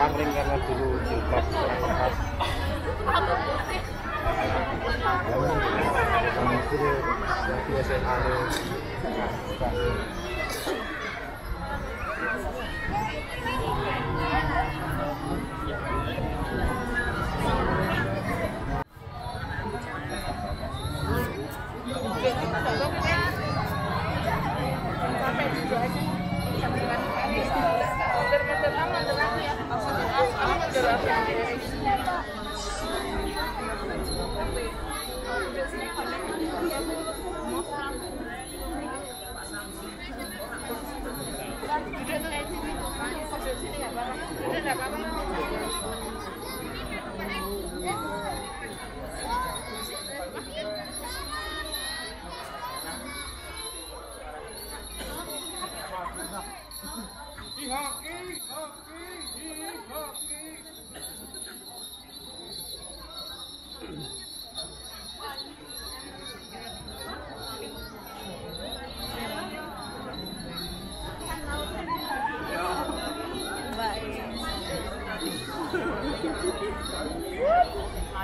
Pangling karena dulu jilbab kurang lepas. Sama itu nanti SMA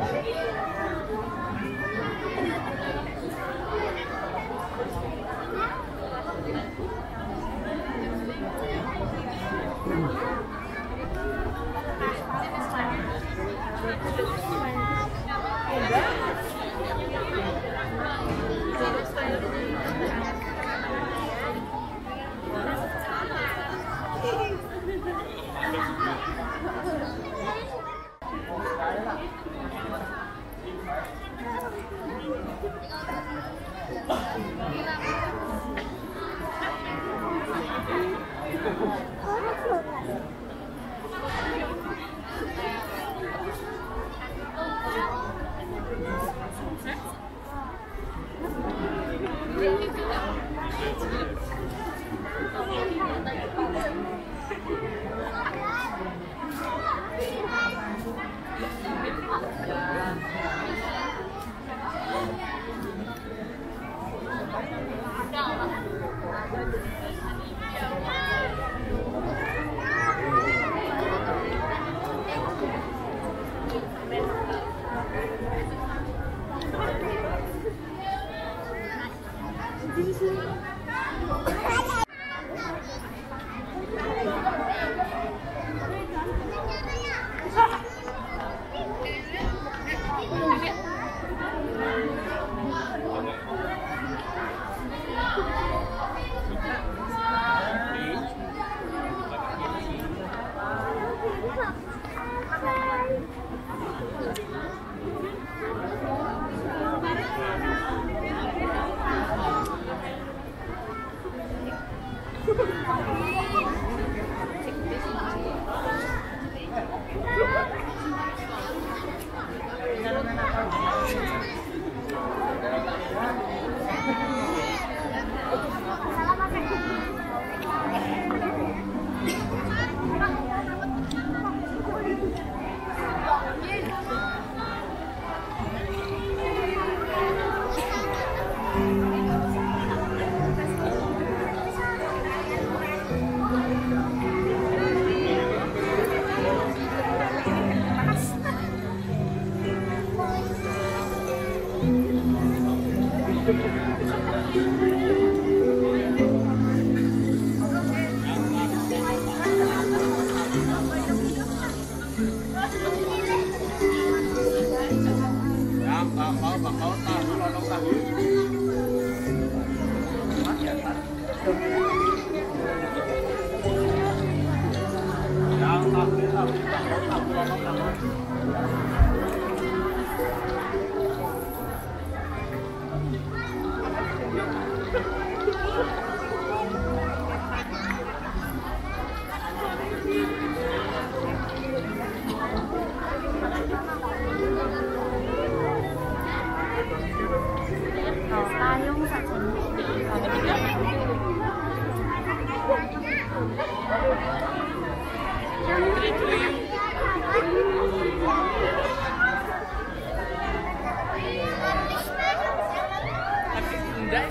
Thank Kan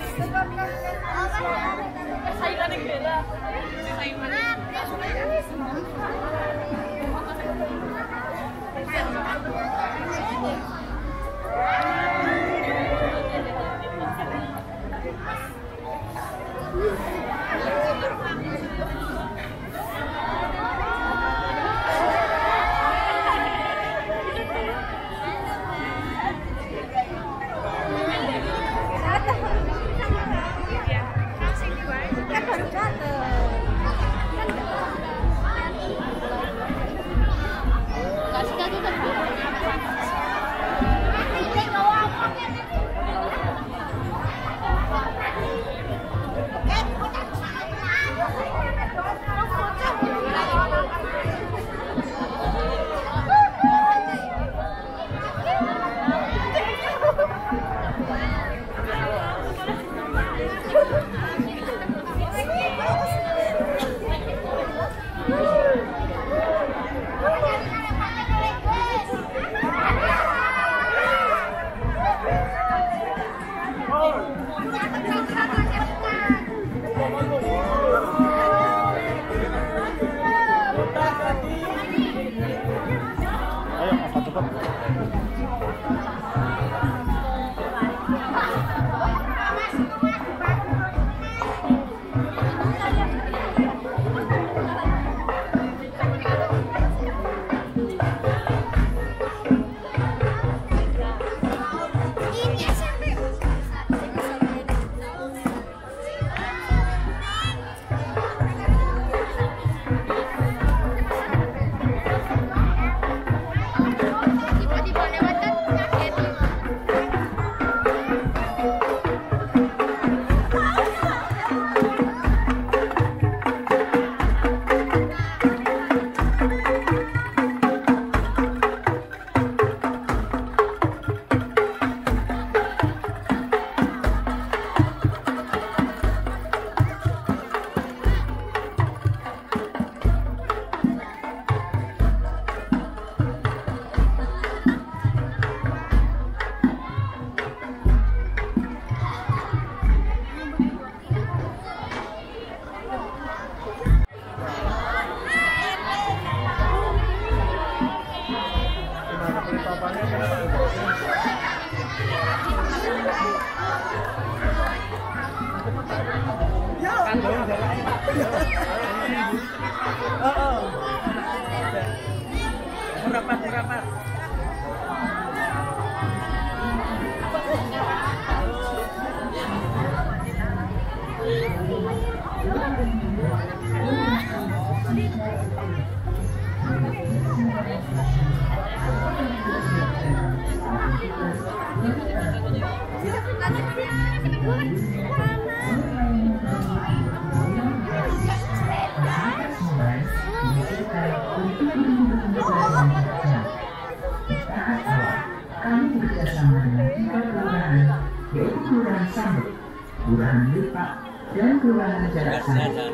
Kelurahan Lipak, dan Kelurahan Jarak Sambut.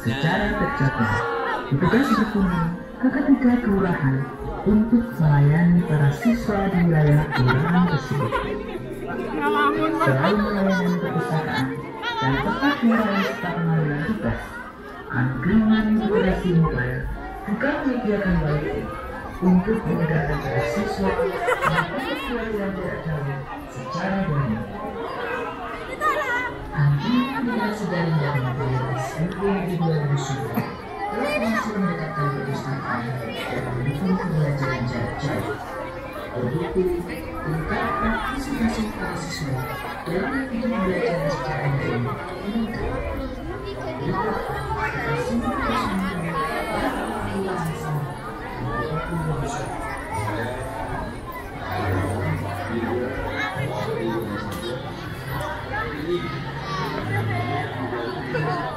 Secara terjaga, petugas berkunjung ke ketiga kelurahan untuk melayani para siswa di wilayah kelurahan tersebut. Selain melayani perpustakaan dan tempat melayani serta pengambilan tugas, angkringan literasi mobile juga menyediakan wifi untuk memudahkan para siswa pelajaran jarak jauh secara daring. Angkringan literasi daring dan mobile SMPD 2009 telah berhasil mendekatkan perpustakaan dan mendukung pembelajaran jarak jauh. Berbukti, tingkat partisipasi para siswa dalam kegiatan belajar secara daring meningkat. Aplikasi terus menggunakan para pengetahuan sama maupun 啊！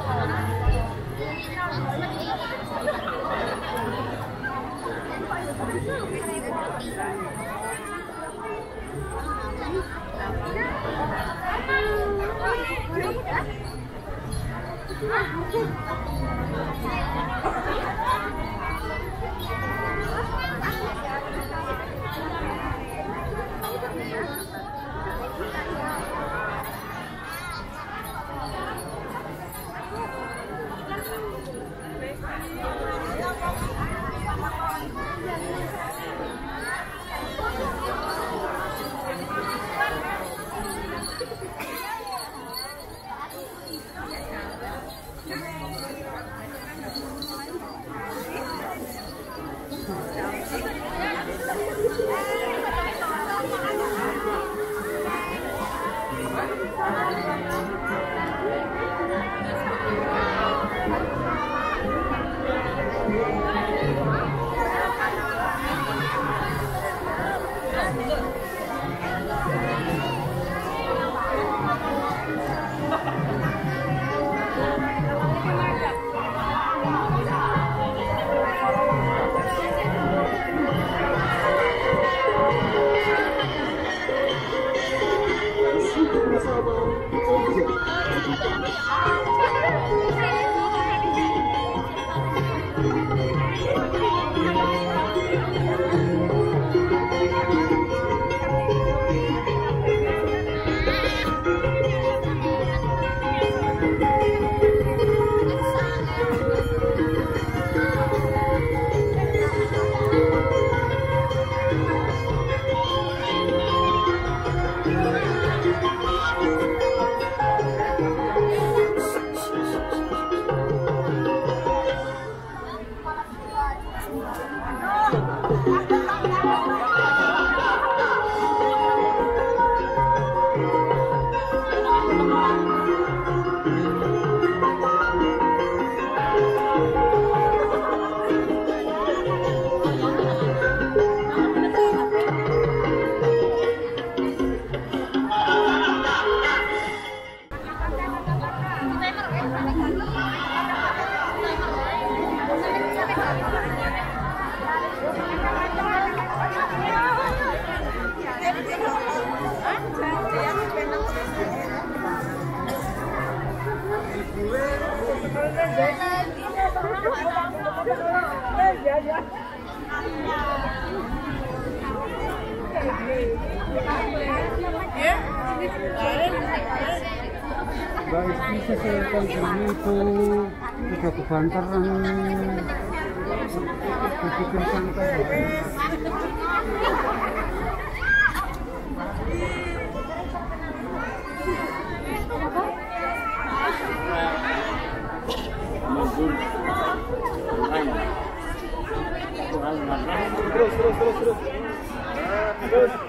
Website. Guys, bisa saya kali itu tiga kebantaran bikin santai. Terus, terus, terus, terus. Terus,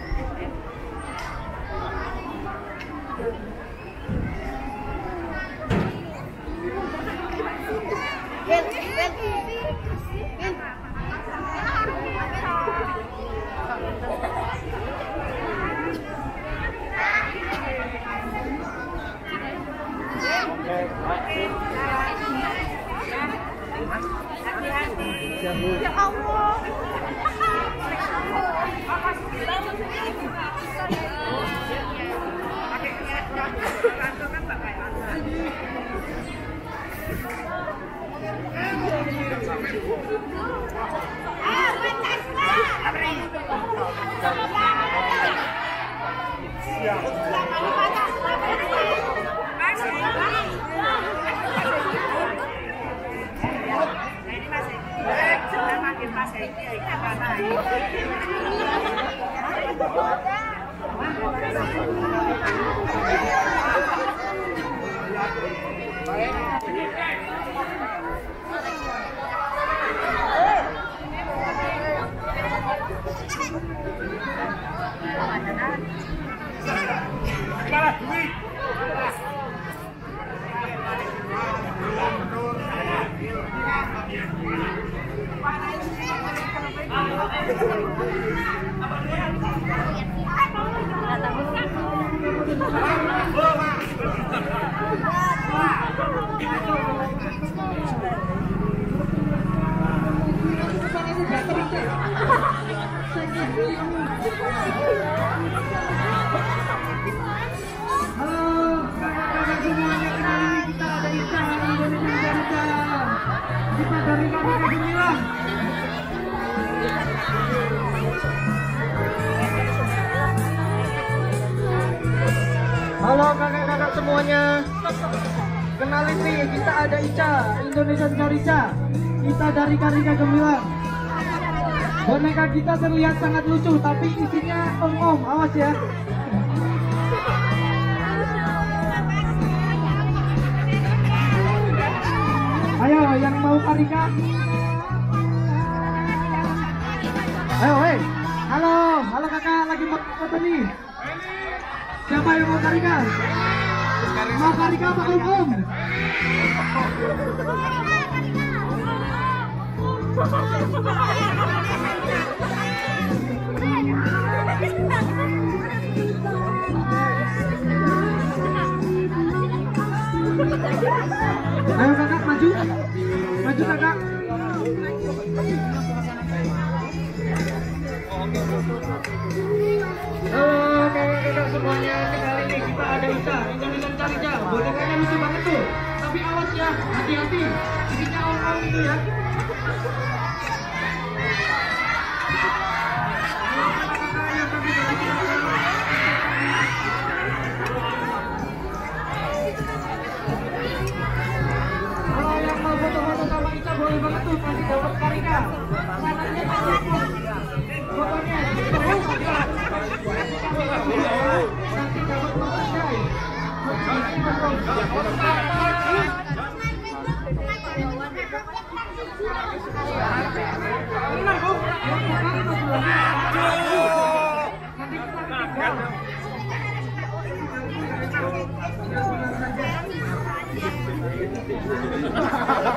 terus. Halo, Indonesia Garuda. Kita dari Karika Gemilang. Boneka kita terlihat sangat lucu, tapi isinya om-om. Awas ya. Ayo, yang mau Karika? Ayo, hei. Halo, halo kakak, lagi mau foto nih. Siapa yang mau Karika? Mau Karika apa om? Ayo kakak maju, maju kakak. Halo kakak-kakak semuanya, ini kita ada Ita, Indonesia Carija. Bonekanya lucu banget tuh, tapi awas ya, hati-hati. Isinya om-om itu ya. Kalau yang mau foto-foto sama Ica boleh banget tuh, nanti dapat Ha ha ha!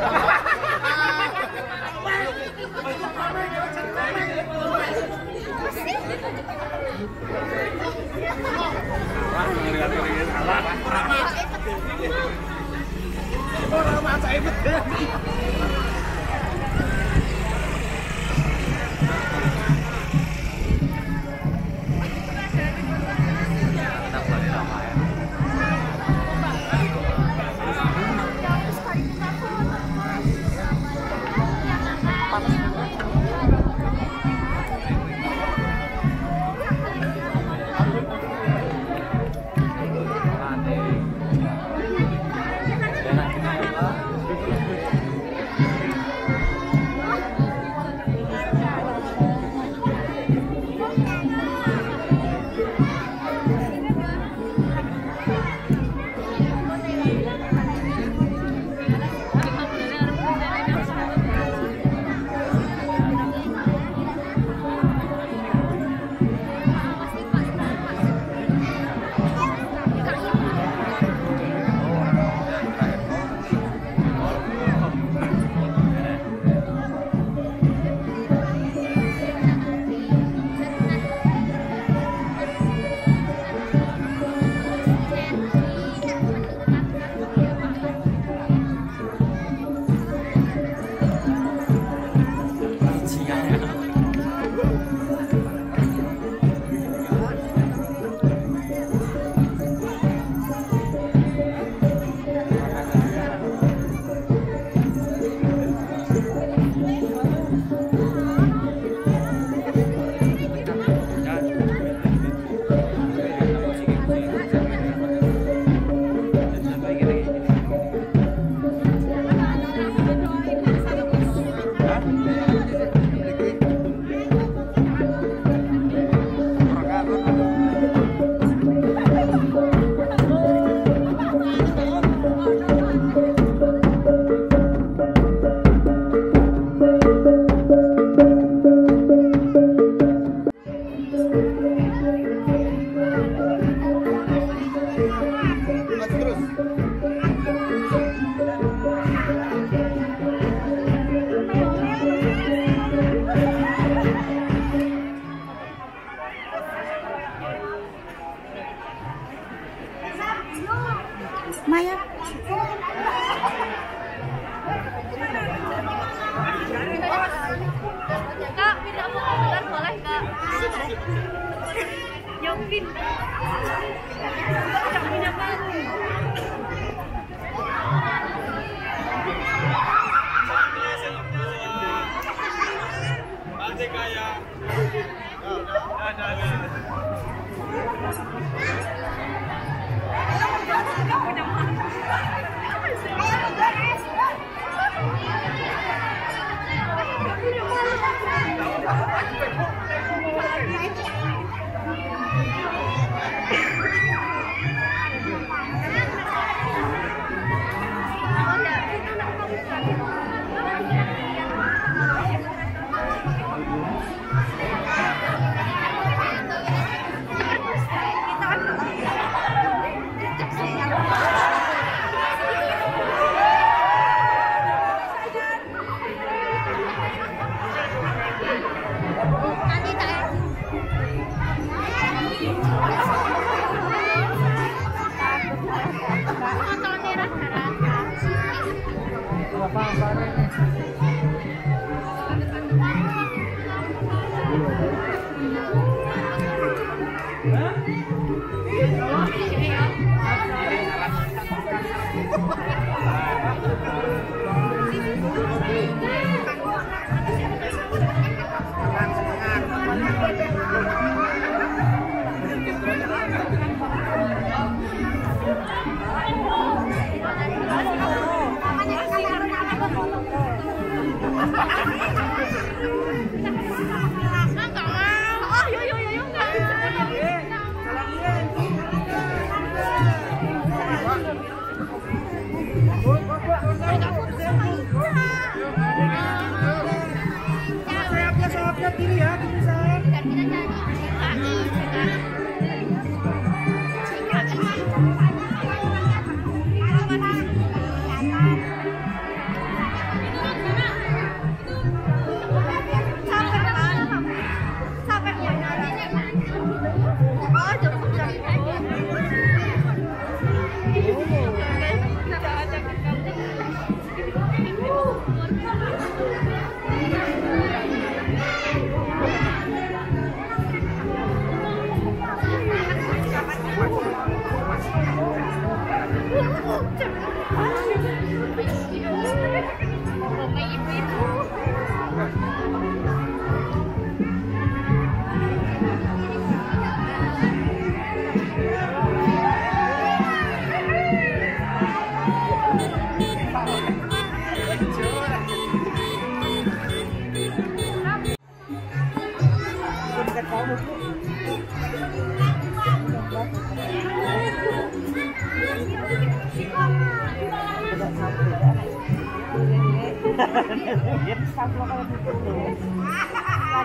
Lan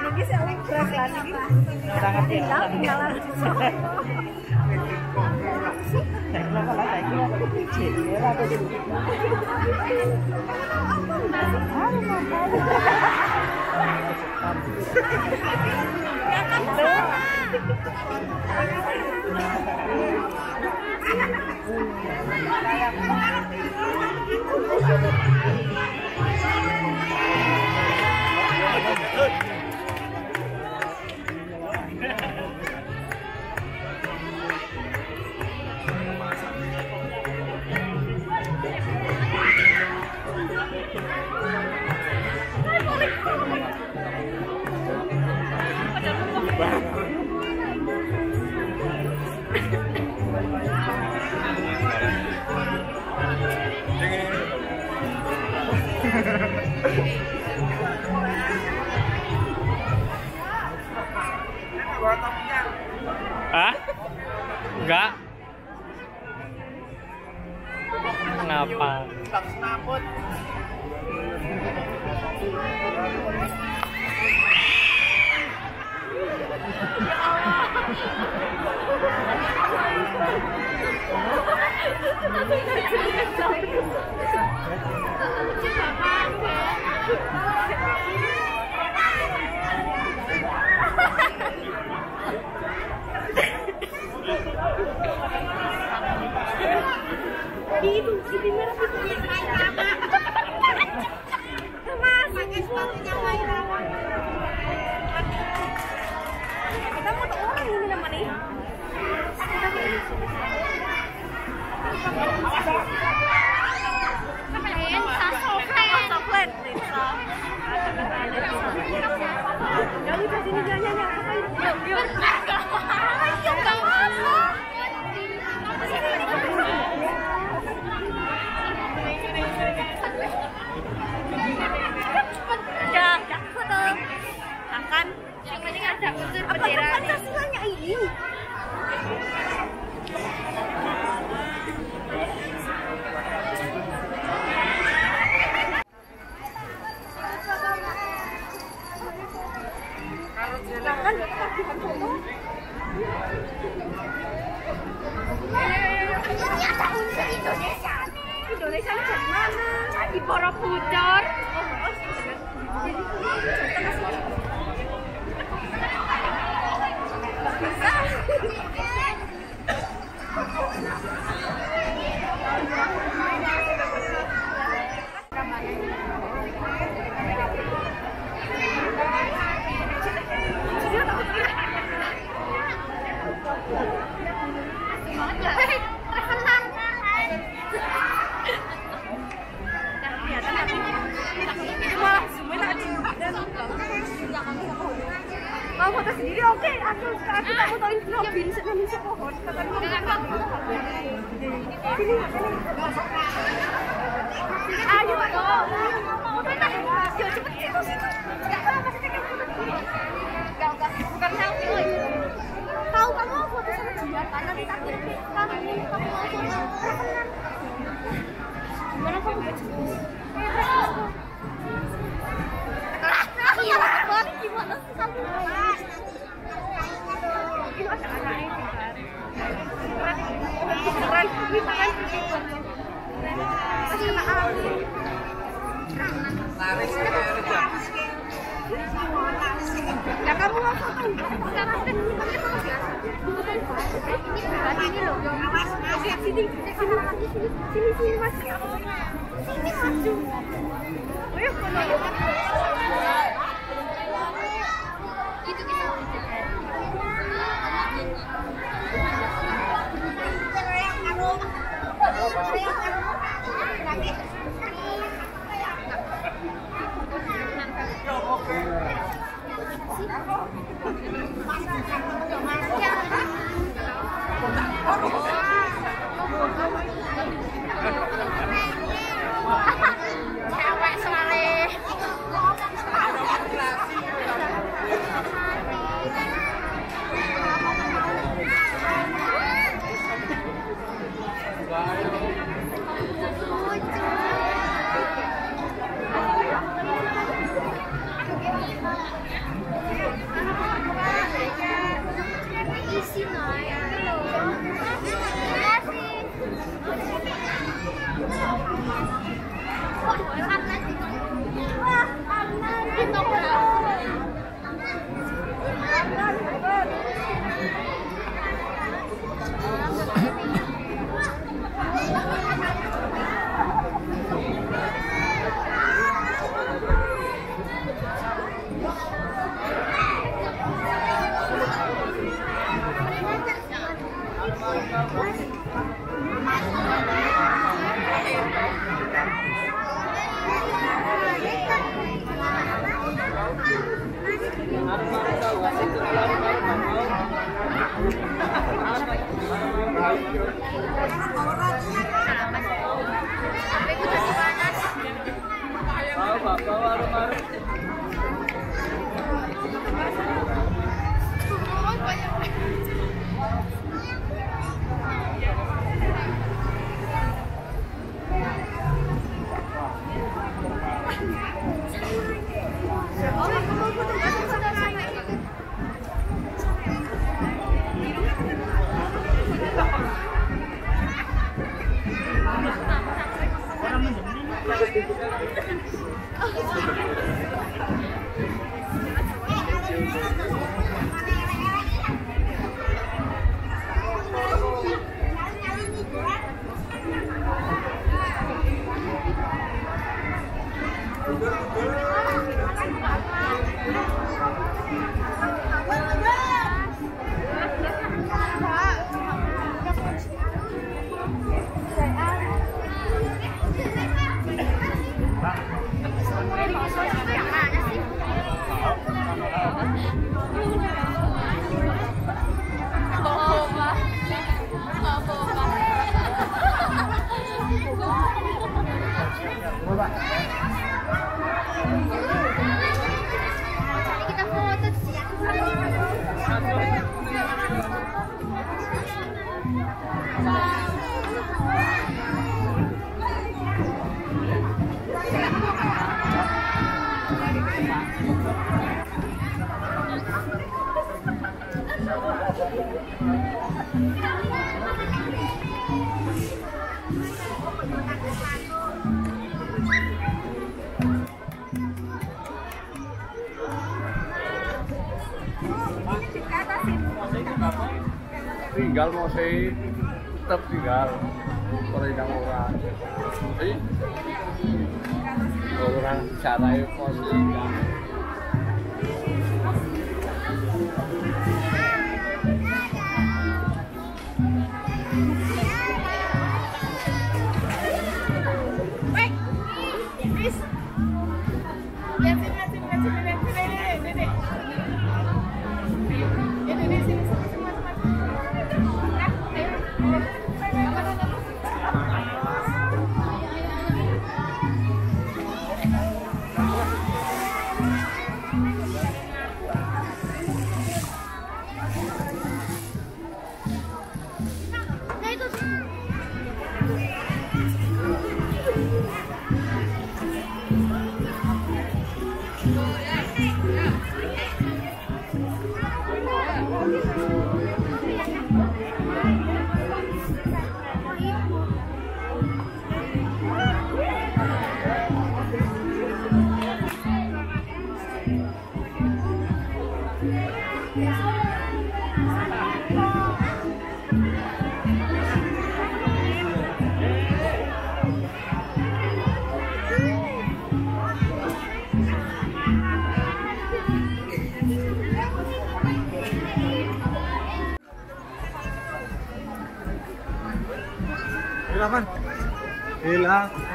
iki sik ngres lan iki. Itu, itu merah itu. Apa Pancasilanya ini? Kan bukan foto. Ini ada unsur Indonesia. Indonesia ini dari mana? Di Borobudur. Mau foto sendiri oke, aku aku tak fotoin Robin sebelum bisa pohon. Sini, sini. Ayo. Mau. Yuk cepet enggak, bukan. Tahu kamu foto sama kan nanti kamu kamu mau kamu? Iya, balik gimana sih kamu? Itu ada anaknya sih kan. Keren, ini. Ya kamu mau foto? Sekarang kan ini pakai. Ini ini loh. Oke, sini, sini, sini, sini. Sini maju. Ayo foto. Itu tetap tinggal. Orang orang jadi orang cara pos hilang Yang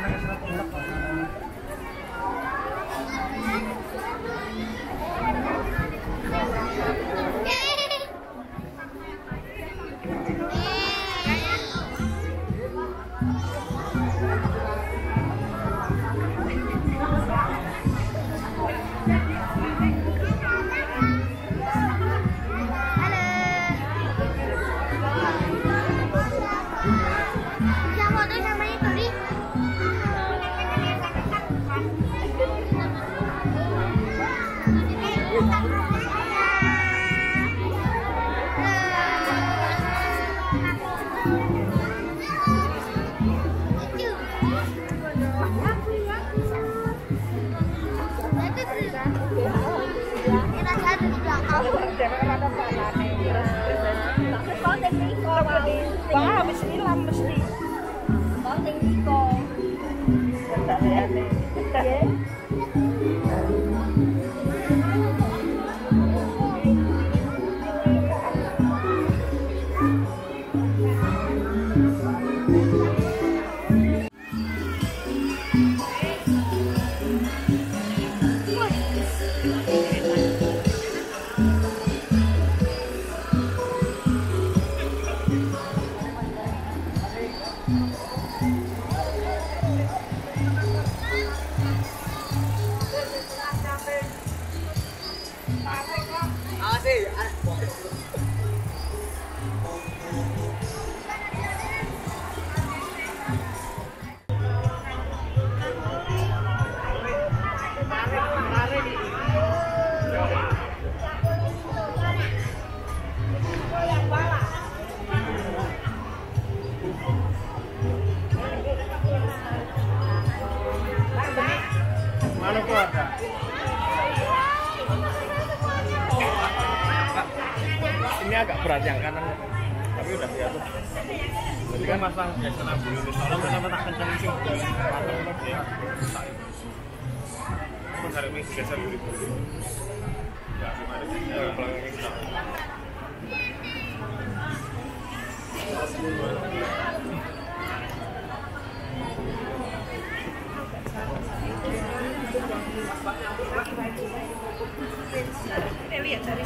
Sino ang mistake? Bakit hindi ko Debería estar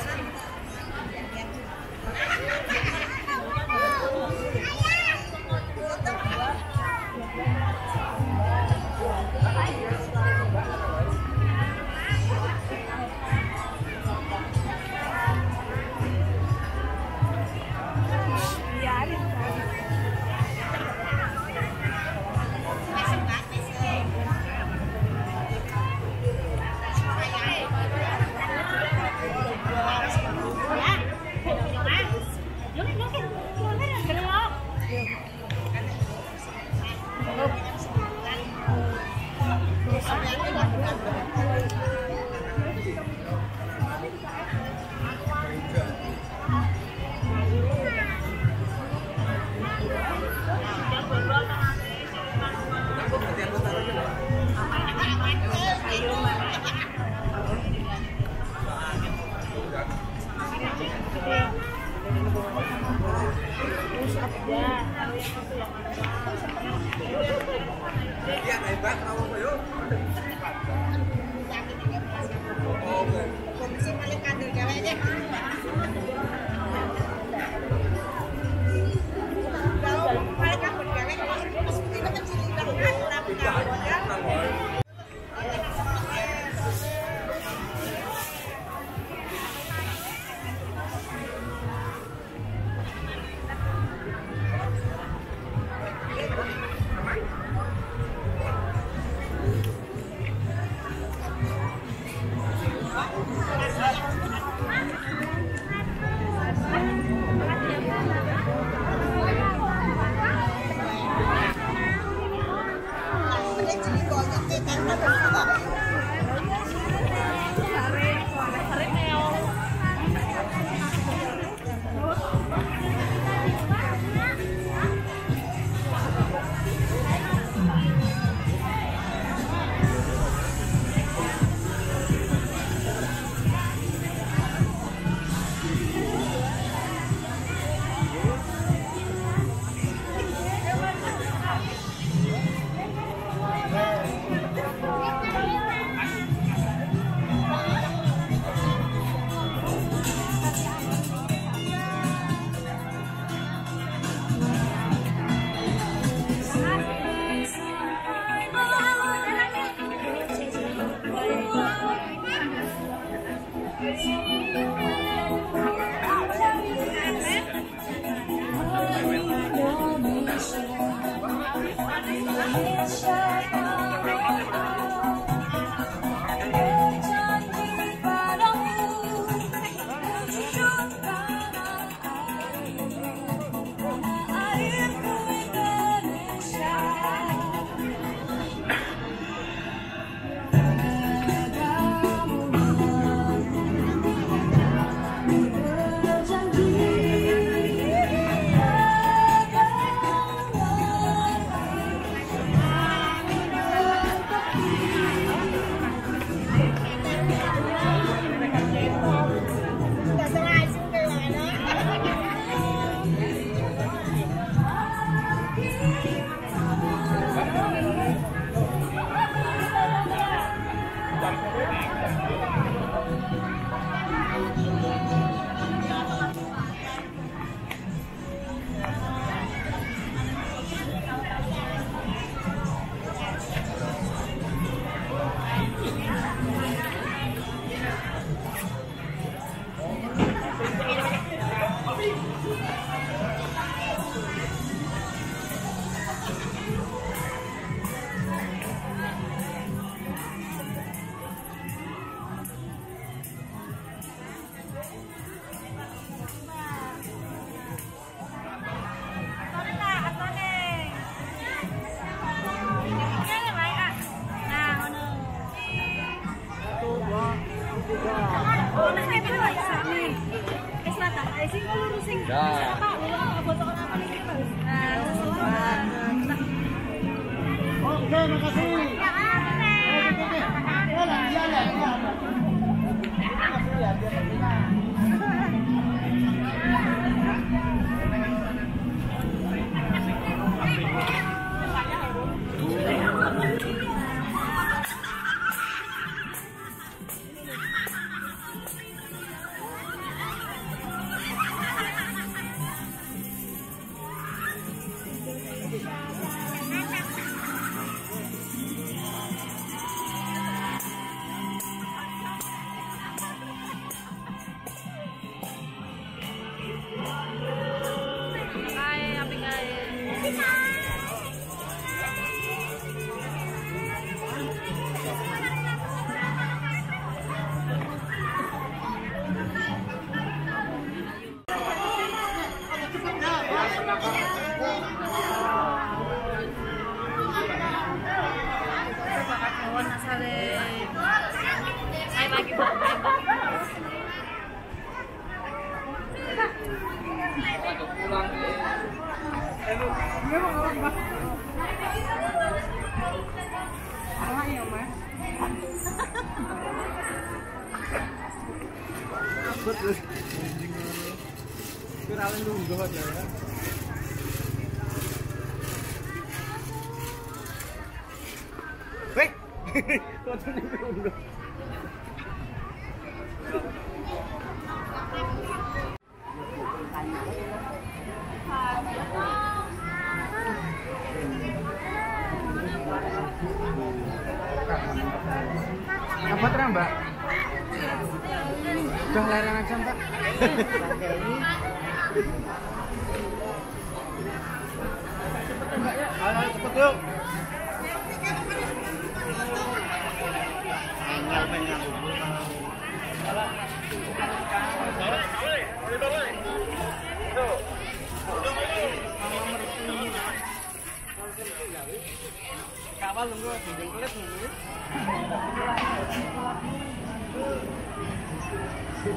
Asem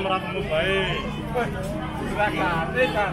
ratmu bae. Sudah kate kan.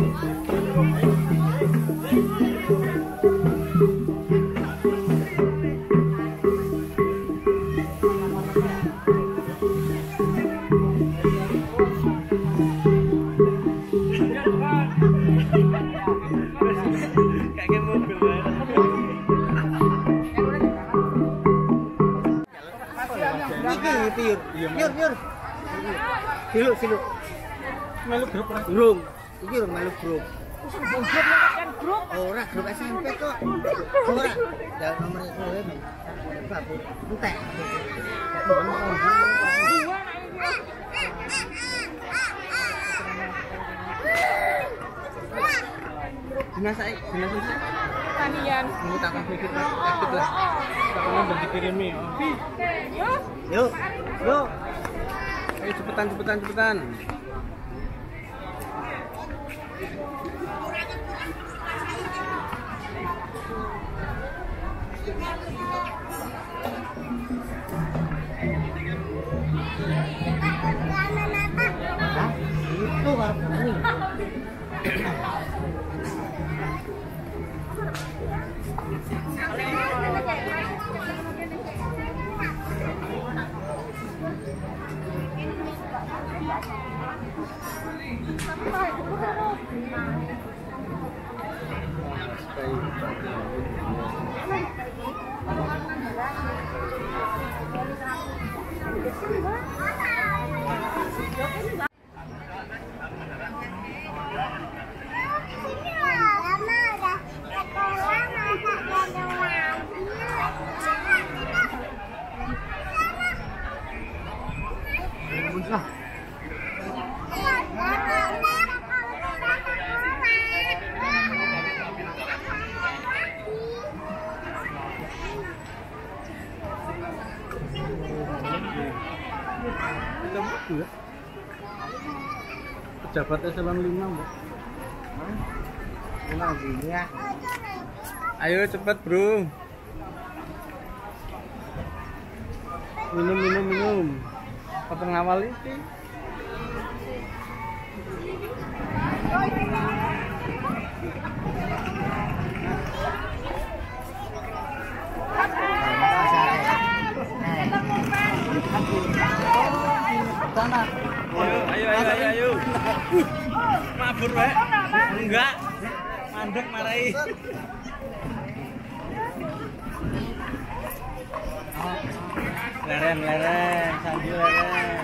Melu grup ora? Burung. Iki urung melu grup. Ora grup SMP kok. Ora. Ya nomor itu ya. Babu. Entek. Jenazah, jenazah. Tanian. Ini tak kasih kita lah. Udah dikirimi. Yuk. Yuk. Ayo cepetan cepetan cepetan. Hah? Itu warnanya. Thank you. Mom. Berarti selang lima, Bu. Ya. Ayo cepat, Bro. Minum, minum, minum. Ke pengawal itu. Sana ayo. Mabur wae. Enggak. Mandek marahi. Leren, leren, sambil leren.